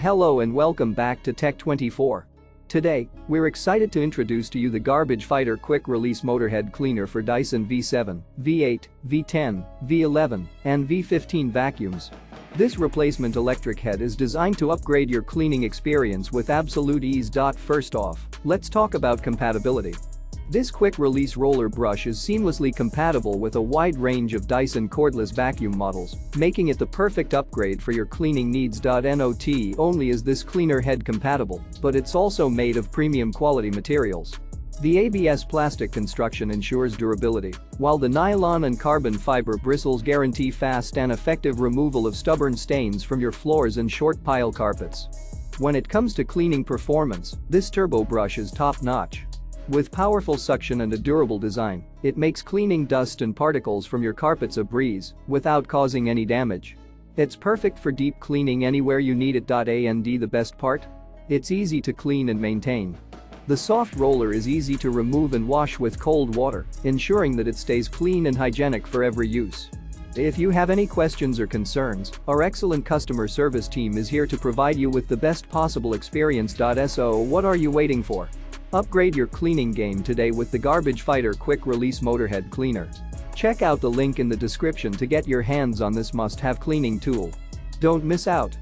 Hello and welcome back to Tech24. Today, we're excited to introduce to you the Garbage Fighter Quick Release Motorhead Cleaner for Dyson V7, V8, V10, V11, and V15 vacuums. This replacement electric head is designed to upgrade your cleaning experience with absolute ease. First off, let's talk about compatibility. This quick-release roller brush is seamlessly compatible with a wide range of Dyson cordless vacuum models, making it the perfect upgrade for your cleaning needs. Not only is this cleaner head compatible, but it's also made of premium quality materials. The ABS plastic construction ensures durability, while the nylon and carbon fiber bristles guarantee fast and effective removal of stubborn stains from your floors and short pile carpets. When it comes to cleaning performance, this turbo brush is top-notch. With powerful suction and a durable design, it makes cleaning dust and particles from your carpets a breeze without causing any damage. It's perfect for deep cleaning anywhere you need it. And the best part? It's easy to clean and maintain. The soft roller is easy to remove and wash with cold water, ensuring that it stays clean and hygienic for every use. If you have any questions or concerns, our excellent customer service team is here to provide you with the best possible experience. So what are you waiting for? Upgrade your cleaning game today with the Garbage Fighter Quick Release Motorhead Cleaner. Check out the link in the description to get your hands on this must-have cleaning tool. Don't miss out.